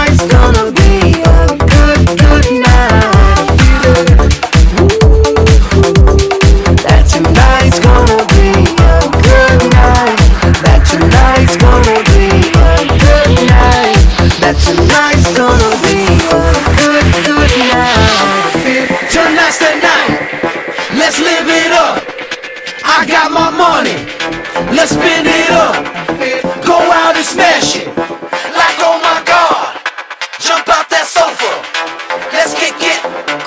tonight's gonna be a good, good night. That tonight's gonna be a good night. That tonight's gonna be a good night. That tonight's gonna be a good, good night. Tonight's the night. Let's live it up. I got my money. Let's spin it up.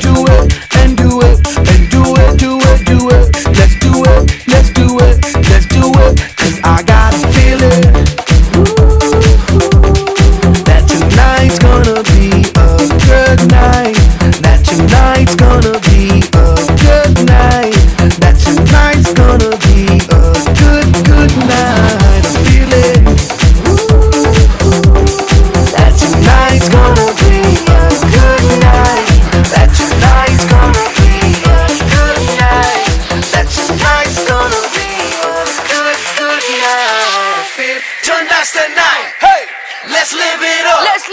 do it. Turn nights tonight. Hey, let's live it up. Let's